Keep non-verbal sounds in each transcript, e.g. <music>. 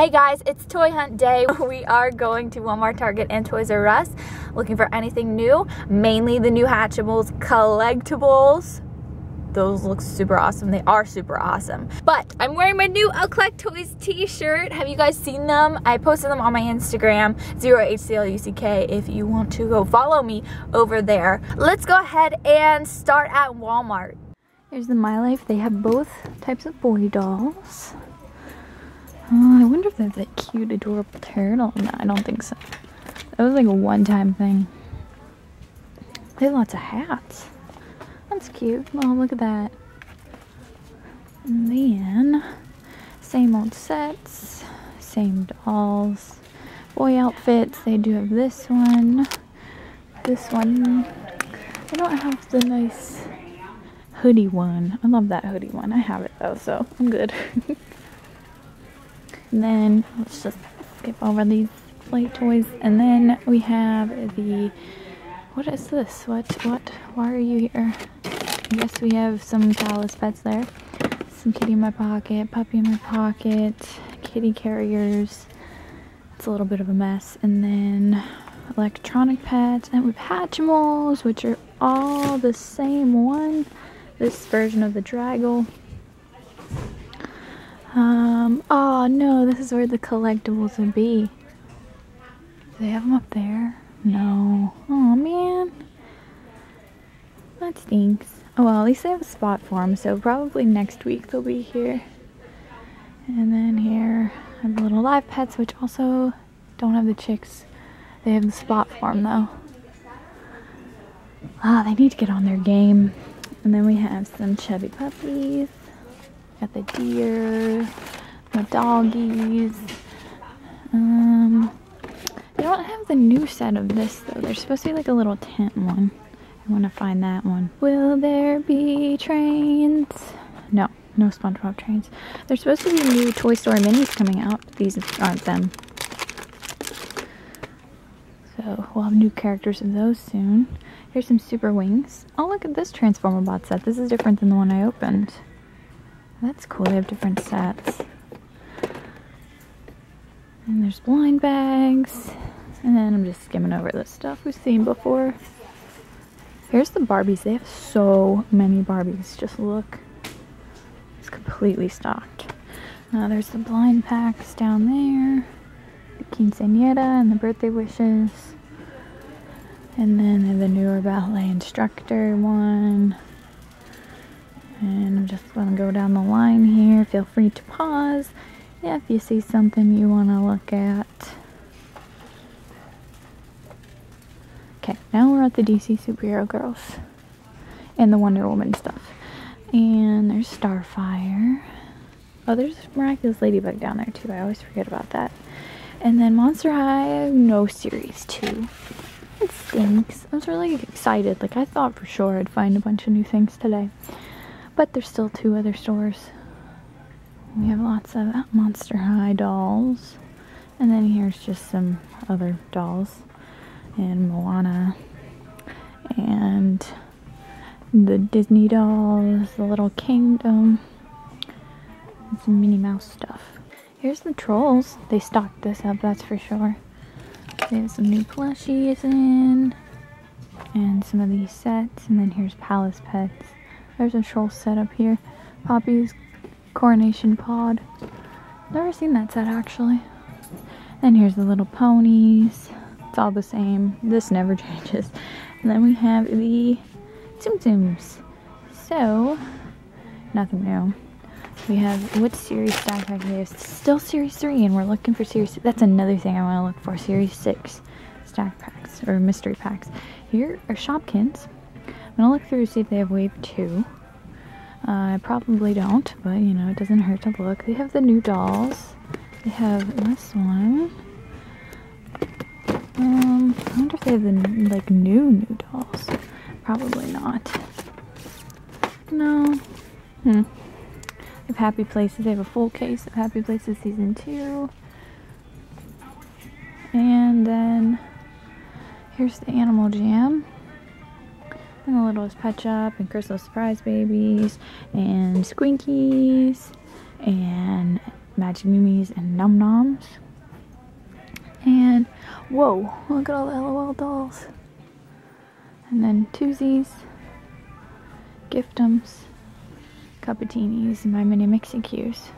Hey guys, it's Toy Hunt Day. <laughs> We are going to Walmart, Target, and Toys R Us looking for anything new, mainly the new Hatchimals collectibles. Those look super awesome. They are super awesome. But I'm wearing my new Ohcluck Toys t-shirt. Have you guys seen them? I posted them on my Instagram, 0HCLUCK, if you want to go follow me over there. Let's go ahead and start at Walmart. Here's the My Life. They have both types of boy dolls. Uh, I wonder if have that cute, adorable turtle. No, I don't think so. That was like a one-time thing. They have lots of hats. That's cute. Oh, look at that. And then, same old sets, same dolls. Boy outfits, they do have this one, this one. I don't have the nice hoodie one. I love that hoodie one. I have it though, so I'm good. <laughs> And then let's just skip over these play toys. And then we have the, what is this? What, what, why are you here? I guess we have some Palace pets there. Some kitty in my pocket, puppy in my pocket, kitty carriers. It's a little bit of a mess. And then electronic pets. And we have Hatchimals, which are all the same one. This version of the Draggle. Um, oh no, this is where the collectibles would be. Do they have them up there? No. Oh man. That stinks. Oh well, at least they have a spot for them, so probably next week they'll be here. And then here, the little live pets, which also don't have the chicks. They have the spot for them though. Ah, they need to get on their game. And then we have some chubby puppies. Got the deer, the doggies. Um, they don't have the new set of this though. There's supposed to be like a little tent one. I want to find that one. Will there be trains? No, no SpongeBob trains. There's supposed to be new Toy Story minis coming out. These aren't them. So we'll have new characters of those soon. Here's some Super Wings. Oh, look at this Transformer bot set. This is different than the one I opened. That's cool, they have different sets. And there's blind bags. And then I'm just skimming over the stuff we've seen before. Here's the Barbies. They have so many Barbies. Just look. It's completely stocked. Now there's the blind packs down there. The quinceañera and the birthday wishes. And then the newer ballet instructor one. And I'm just going to go down the line here. Feel free to pause if you see something you want to look at. Okay, now we're at the DC Superhero Girls and the Wonder Woman stuff. And there's Starfire. Oh, there's Miraculous Ladybug down there too. I always forget about that. And then Monster High, no series two. It stinks. I was really excited. Like I thought for sure I'd find a bunch of new things today. But there's still two other stores. We have lots of Monster High dolls. And then here's just some other dolls. And Moana. And the Disney dolls, the Little Kingdom. And some Minnie Mouse stuff. Here's the Trolls. They stocked this up, that's for sure. They have some new plushies in. And some of these sets. And then here's Palace Pets. There's a troll set up here. Poppy's coronation pod. Never seen that set actually. And here's the little ponies. It's all the same. This never <laughs> changes. And then we have the Tsum Tsums. So, nothing new. We have what series stack is still series 3 and we're looking for series that's another thing I want to look for series 6 stack packs or mystery packs. Here are Shopkins gonna look through to see if they have wave 2. Uh, I probably don't, but you know, it doesn't hurt to look. They have the new dolls. They have this one. Um, I wonder if they have the like new new dolls. Probably not. No. Hmm. They have Happy Places. They have a full case of Happy Places Season 2. And then here's the Animal Jam and the littlest Pet Shop and Crystal Surprise Babies and Squinkies and Magic Mimis and Num Noms. And whoa, look at all the LOL dolls. And then twosies, giftums, Cupatinis, and my mini Mixie Q's.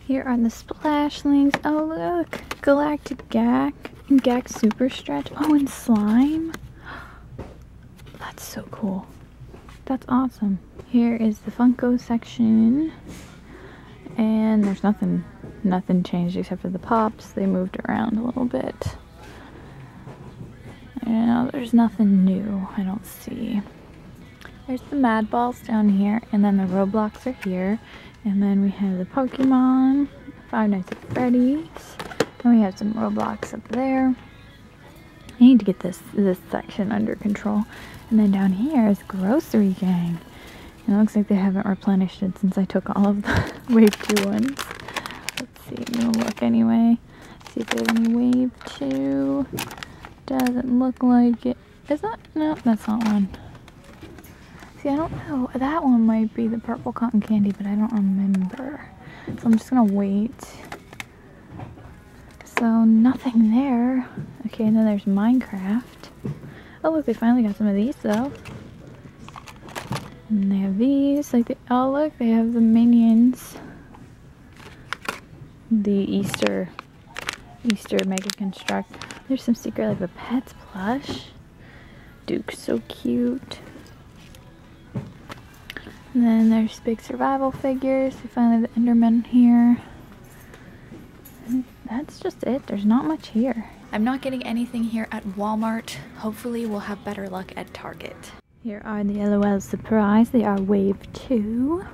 Here are the splashlings. Oh look, Galactic Gak and Gak Super Stretch. Oh, and slime. That's so cool. That's awesome. Here is the Funko section. And there's nothing nothing changed except for the pops. They moved around a little bit. You know, there's nothing new I don't see. There's the Mad Balls down here, and then the Roblox are here. And then we have the Pokemon, Five Nights at Freddy's. And we have some Roblox up there. I need to get this this section under control. And then down here is Grossery Gang. It looks like they haven't replenished it since I took all of the <laughs> Wave 2 ones. Let's see, we'll look anyway. See if there's any Wave 2. Doesn't look like it. Is that? No, that's not one. See, I don't know. That one might be the purple cotton candy, but I don't remember. So I'm just gonna wait. So nothing there. Okay, and then there's Minecraft. Oh look, they finally got some of these though. And they have these, like, the, oh look, they have the Minions. The Easter, Easter Mega Construct. There's some Secret Life of Pets plush. Duke's so cute. And then there's big survival figures. We finally have the Enderman here. That's just it. There's not much here. I'm not getting anything here at Walmart. Hopefully we'll have better luck at Target. Here are the LOL Surprise. They are wave two.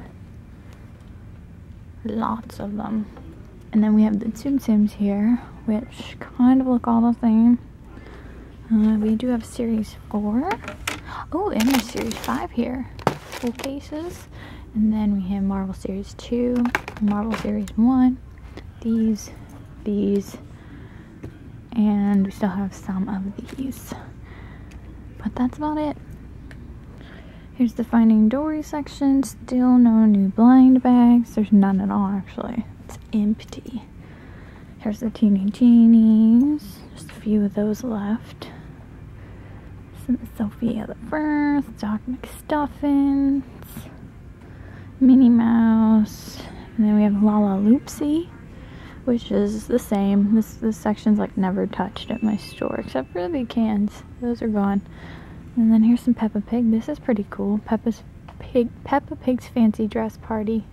Lots of them. And then we have the Tsum Tsums here, which kind of look all the same. Uh, we do have Series 4. Oh, and there's Series 5 here. Full cases. And then we have Marvel Series 2, Marvel Series 1, these, these, and we still have some of these. But that's about it. Here's the Finding Dory section. Still no new blind bags. There's none at all, actually. It's empty. Here's the Teeny teenies Just a few of those left. Sofia the First, Doc McStuffins, Minnie Mouse, and then we have Lala Loopsy, which is the same. This this section's like never touched at my store except for the cans. Those are gone. And then here's some Peppa Pig. This is pretty cool. Peppa's Pig Peppa Pig's fancy dress party.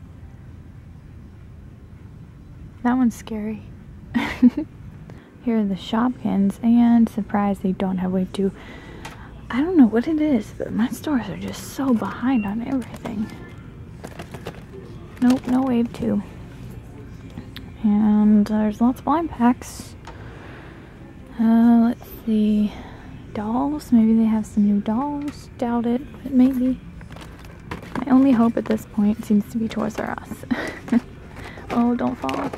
That one's scary. <laughs> Here are the Shopkins, and surprise they don't have wave two. I don't know what it is, but my stores are just so behind on everything. Nope, no wave two. And there's lots of blind packs. Uh, let's see dolls. Maybe they have some new dolls. Doubt it, but maybe. My only hope at this point seems to be Toys R Us. <laughs> oh, don't fall.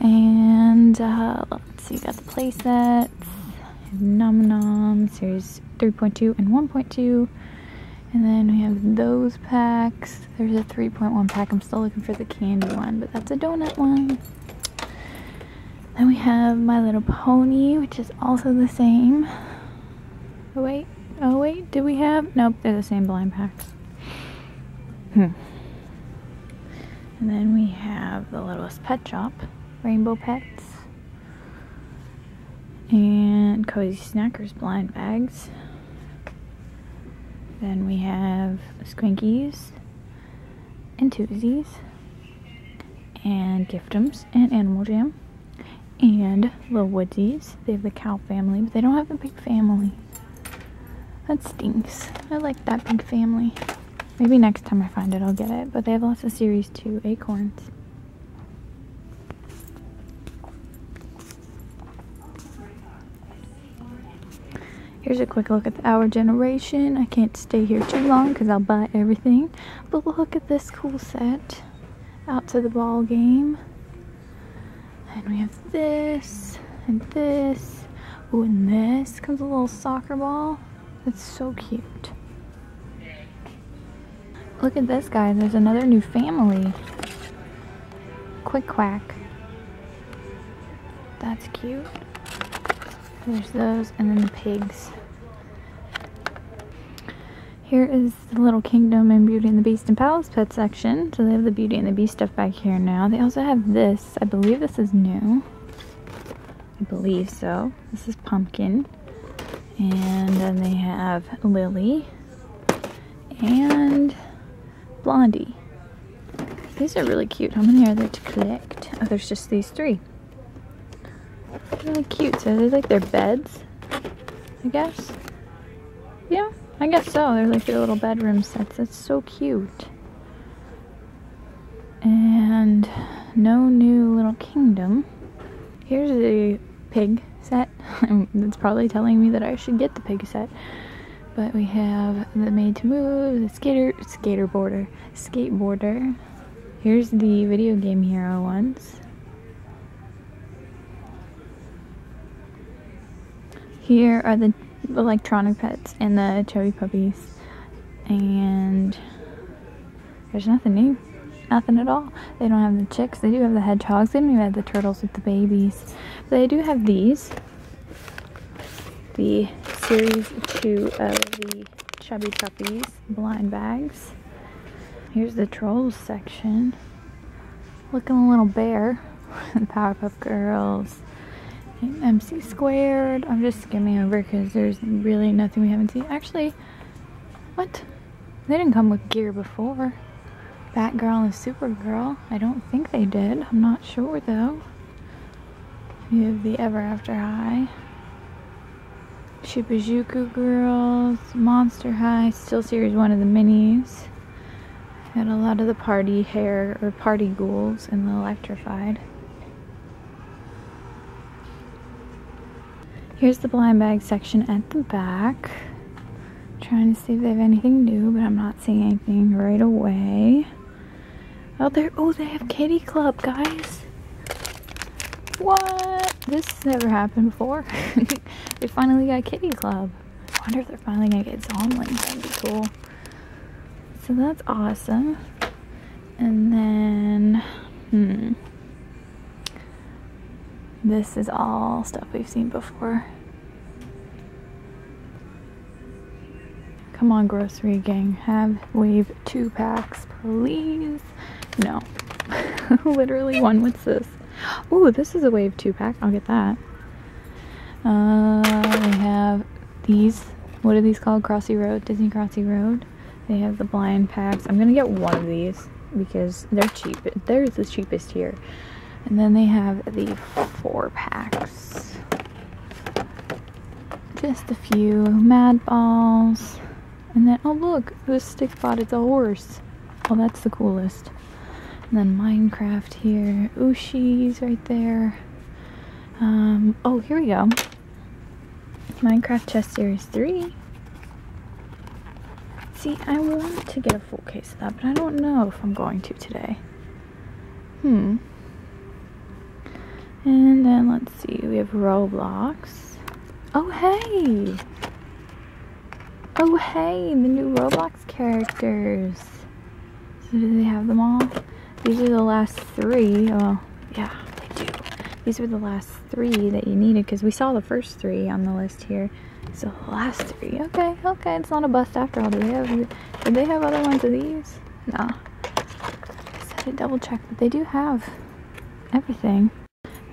And uh, let's see, got the playsets, Num Nom Series 3.2 and 1.2. And then we have those packs. There's a 3.1 pack. I'm still looking for the candy one, but that's a donut one. Then we have My Little Pony, which is also the same. Oh wait, oh wait, did we have? Nope, they're the same blind packs. Hmm. And then we have the Littlest Pet Shop, Rainbow Pets, and Cozy Snackers blind bags. Then we have Squinkies and Twosies and Giftums and Animal Jam and Little Woodsies. They have the cow family, but they don't have the big family. That stinks. I like that big family. Maybe next time I find it, I'll get it. But they have lots of Series 2 acorns. Here's a quick look at the Our Generation. I can't stay here too long because I'll buy everything. But look at this cool set. Out to the ball game. And we have this and this. Oh, and this comes a little soccer ball. That's so cute. look at this guy. There's another new family. Quick Quack. That's cute. There's those, and then the pigs. Here is the Little Kingdom and Beauty and the Beast and Palace Pet section. So they have the Beauty and the Beast stuff back here now. They also have this. I believe this is new. I believe so. This is Pumpkin. And then they have Lily and Blondie. These are really cute. How many are there to collect? Oh, there's just these three. Really cute. So they like their beds, I guess. Yeah. I guess so. They're like their little bedroom sets. That's so cute. And no new little kingdom. Here's a pig set. <laughs> it's probably telling me that I should get the pig set. But we have the made to move, the skater, skater boarder, skateboarder. Here's the video game hero ones. Here are the electronic pets and the chubby puppies. And there's nothing new. Nothing at all. They don't have the chicks. They do have the hedgehogs. They don't even have the turtles with the babies. But they do have these. The series two of the chubby puppies blind bags. Here's the trolls section. Looking a little bare. the <laughs> Powerpuff Girls. MC squared. I'm just skimming over because there's really nothing we haven't seen. Actually, what? They didn't come with gear before. Batgirl and Supergirl. I don't think they did. I'm not sure though. We have the Ever After High. Shibajuku Girls, Monster High, still series one of the minis. Had a lot of the party hair or party ghouls and the electrified. Here's the blind bag section at the back. Trying to see if they have anything new, but I'm not seeing anything right away. Oh, there! Oh, they have Kitty Club, guys. What? This never happened before. <laughs> they finally got Kitty Club. I wonder if they're finally gonna get Zomlings. That'd be cool. So that's awesome. And then, hmm. This is all stuff we've seen before. Come on, Grossery Gang. Have wave two packs, please. No. <laughs> Literally one. What's this? Oh, this is a wave two pack. I'll get that. Uh, we have these. What are these called? Crossy Road, Disney Crossy Road. They have the blind packs. I'm gonna get one of these because they're cheap. They're the cheapest here. And then they have the four packs. Just a few Mad Balls. And then, oh look, this stick bot is a horse. Oh, that's the coolest. And then Minecraft here. Ushi's right there. Um, oh, here we go. Minecraft Chest Series 3. See, I want to get a full case of that, but I don't know if I'm going to today. Hmm. And then let's see, we have Roblox. Oh hey! Oh hey, the new Roblox characters. So do they have them all? These are the last three. Oh, yeah, they do. These are the last three that you needed because we saw the first three on the list here. So the last three. Okay, okay, it's not a bust after all. Do they have? Did they have other ones of these? No. I said to double check, but they do have everything.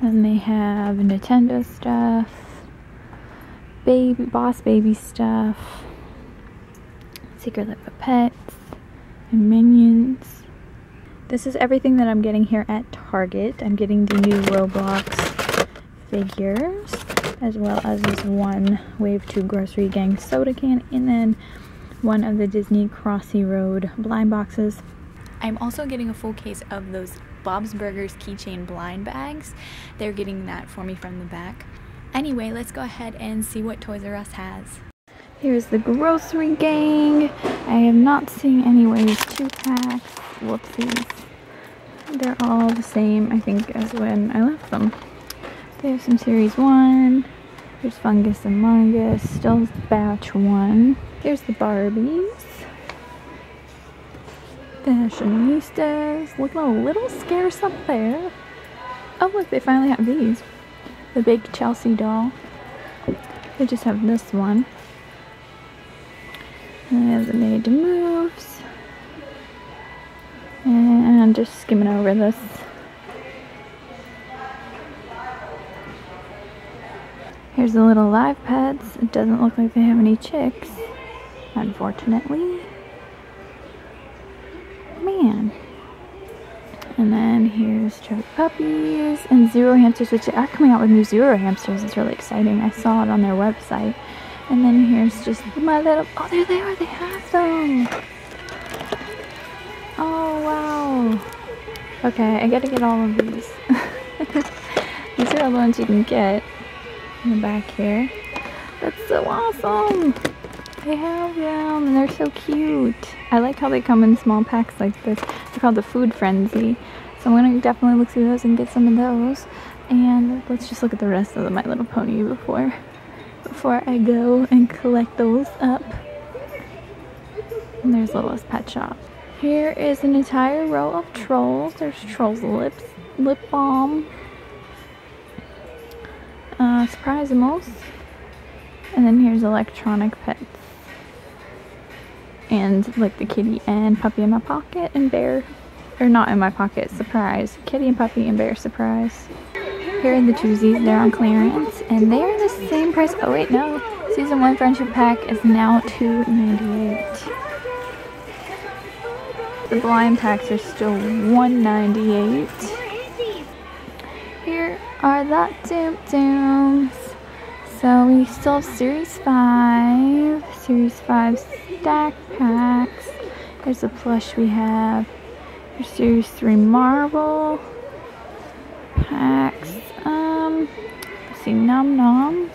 Then they have Nintendo stuff, baby boss baby stuff, Secret Life of Pets, and Minions. This is everything that I'm getting here at Target. I'm getting the new Roblox figures, as well as this one Wave 2 Grossery Gang soda can, and then one of the Disney Crossy Road blind boxes. I'm also getting a full case of those Bob's Burgers keychain blind bags. They're getting that for me from the back. Anyway, let's go ahead and see what Toys R Us has. Here's the Grossery Gang. I have not seen any ways two packs. Whoopsies. They're all the same, I think, as when I left them. They have some series one. There's Fungus and Mungus. Still batch one. Here's the Barbies. Fashionistas. Looking a little scarce up there. Oh look, they finally have these. The big Chelsea doll. They just have this one. And the made moves. And just skimming over this. Here's the little live pets. It doesn't look like they have any chicks, unfortunately. Man. And then here's Chubby Puppies and Zuru Hamsters, which are coming out with new Zuru Hamsters. It's really exciting. I saw it on their website. And then here's just my little, oh, there they are. They have them. Oh, wow. Okay, I gotta get all of these. <laughs> these are all the ones you can get in the back here. That's so awesome! They have them and they're so cute. I like how they come in small packs like this. They're called the Food Frenzy. So I'm gonna definitely look through those and get some of those. And let's just look at the rest of the My Little Pony before before I go and collect those up. And there's Littlest Pet Shop. Here is an entire row of trolls. There's Trolls Lips, Lip Balm, uh, Surprisimals, and then here's Electronic Pets. And like the kitty and puppy in my pocket and bear, or not in my pocket, surprise. Kitty and puppy and bear surprise. Here are the twosies, they're on clearance, and they are the same price. Oh wait, no. Season 1 Friendship Pack is now $2.98. The blind packs are still 198 Here are the Tsum Tsums. So we still have Series 5, Series 5 stack packs. There's a plush we have. There's Series 3 Marvel packs. Um, see, Num Noms.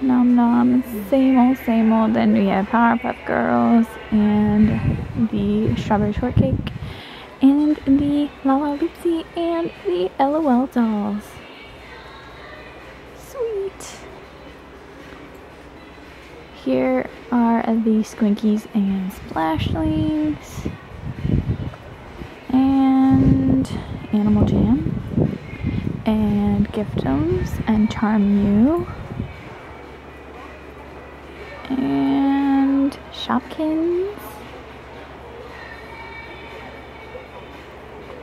Num Noms, same old, same old. Then we have Powerpuff Girls and the Strawberry Shortcake and the Lala Loopsy and the LOL dolls. Here are the Squinkies and Splashlings and Animal Jam and Giftums and Charm You and Shopkins.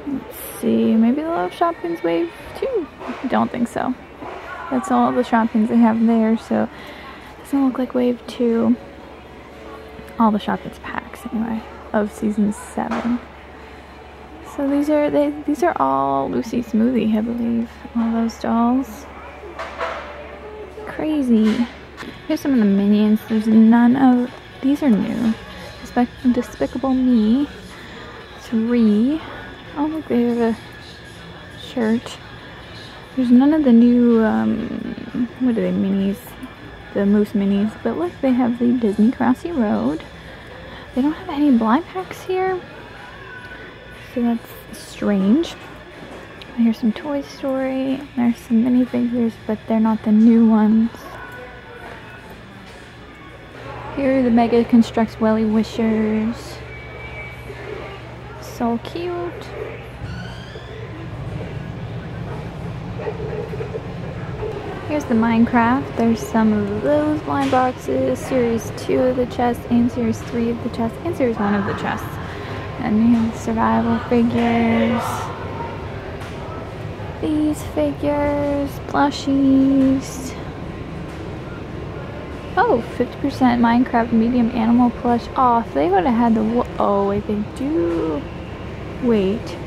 Let's see, maybe the Love Shopkins Wave 2. Don't think so. That's all the Shopkins they have there, so doesn't look like Wave 2. All the Shopkins packs, anyway, of Season 7. So these are they these are all Lucy Smoothie, I believe. All those dolls. Crazy. Here's some of the minions. There's none of these are new. Despic Despicable Me. Three. Oh look, they have a shirt. There's none of the new um what are they minis? The moose minis. But look, they have the Disney Crossy Road. They don't have any blind packs here. So that's strange. Here's some Toy Story. There's some minifigures, but they're not the new ones. Here are the Mega Constructs Wellie Wishers. So cute. Here's the Minecraft. There's some of those blind boxes. Series 2 of the chest and Series 3 of the chest and Series 1 of the chest. And we have survival figures. These figures, plushies. Oh, 50% Minecraft medium animal plush off. They would have had the Oh, wait, they do. Wait.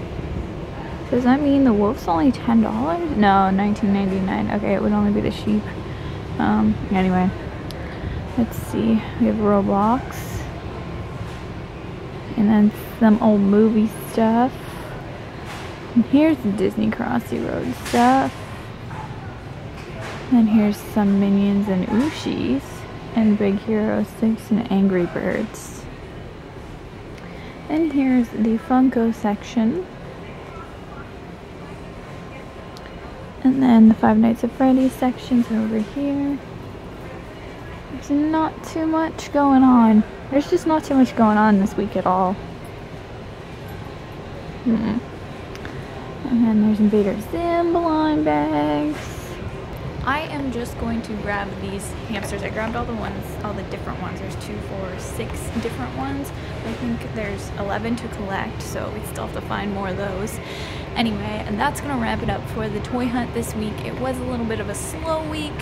Does that mean the wolf's only $10? No, 19.99. Okay, it would only be the sheep. Um, anyway. Let's see. We have Roblox and then some old movie stuff. And here's the Disney Crossy Road stuff. And here's some Minions and Ooshies and Big Hero 6 and Angry Birds. And here's the Funko section. And then the Five Nights at Freddy's section's over here. There's not too much going on. There's just not too much going on this week at all. Mm. And then there's Invader Zim blind bags. I am just going to grab these hamsters. I grabbed all the ones, all the different ones. There's two, four, six different ones. I think there's 11 to collect, so we still have to find more of those. Anyway, and that's gonna wrap it up for the toy hunt this week. It was a little bit of a slow week.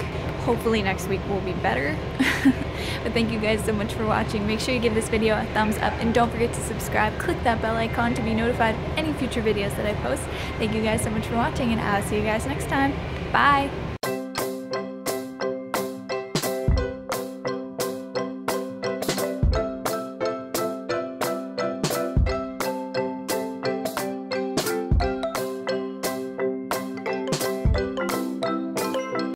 Hopefully next week will be better. <laughs> but thank you guys so much for watching. Make sure you give this video a thumbs up and don't forget to subscribe. Click that bell icon to be notified of any future videos that I post. Thank you guys so much for watching and I'll see you guys next time. Bye!